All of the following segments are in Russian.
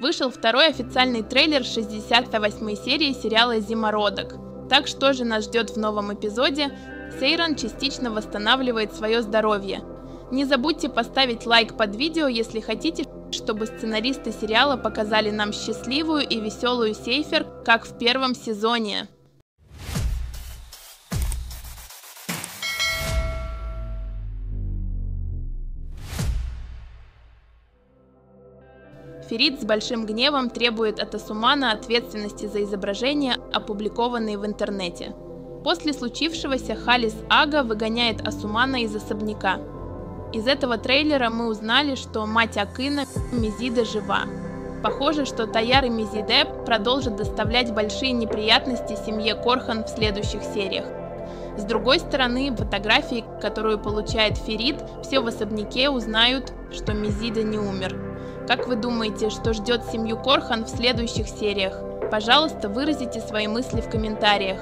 вышел второй официальный трейлер 68-й серии сериала «Зимородок». Так что же нас ждет в новом эпизоде? Сейран частично восстанавливает свое здоровье. Не забудьте поставить лайк под видео, если хотите, чтобы сценаристы сериала показали нам счастливую и веселую Сейфер, как в первом сезоне. Ферид с большим гневом требует от Асумана ответственности за изображения, опубликованные в интернете. После случившегося Халис Ага выгоняет Асумана из особняка. Из этого трейлера мы узнали, что мать Акына Мизида жива. Похоже, что Таяр и Мизиде продолжат доставлять большие неприятности семье Корхан в следующих сериях. С другой стороны, фотографии, которую получает Ферид, все в особняке узнают, что Мизида не умер. Как вы думаете, что ждет семью Корхан в следующих сериях? Пожалуйста, выразите свои мысли в комментариях.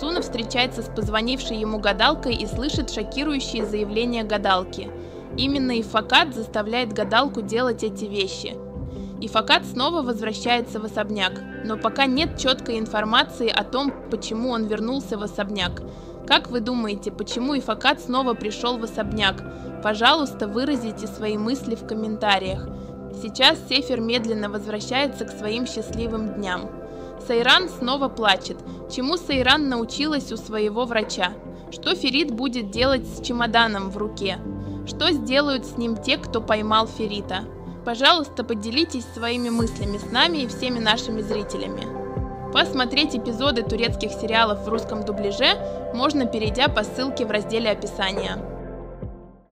Суна встречается с позвонившей ему гадалкой и слышит шокирующие заявления гадалки. Именно Ифакат заставляет гадалку делать эти вещи. Ифакат снова возвращается в особняк, но пока нет четкой информации о том, почему он вернулся в особняк. Как вы думаете, почему Ифакат снова пришел в особняк? Пожалуйста, выразите свои мысли в комментариях. Сейчас Сефер медленно возвращается к своим счастливым дням. Сайран снова плачет. Чему Сайран научилась у своего врача? Что Ферит будет делать с чемоданом в руке? Что сделают с ним те, кто поймал Ферита? Пожалуйста, поделитесь своими мыслями с нами и всеми нашими зрителями. Посмотреть эпизоды турецких сериалов в русском дубляже можно, перейдя по ссылке в разделе описания.